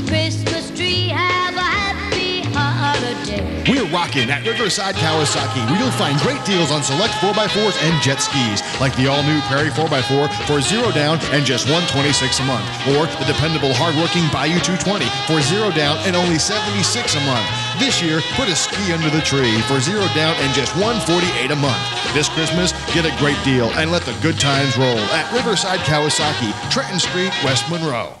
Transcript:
the Christmas tree. Have a happy holiday. We're rocking at Riverside Kawasaki, where you'll find great deals on select 4x4s and jet skis, like the all-new Prairie 4x4 for zero down and just 126 a month, or the dependable hard-working Bayou 220 for zero down and only 76 a month. This year, put a ski under the tree for zero down and just 148 a month. This Christmas, get a great deal and let the good times roll at Riverside Kawasaki, Trenton Street, West Monroe.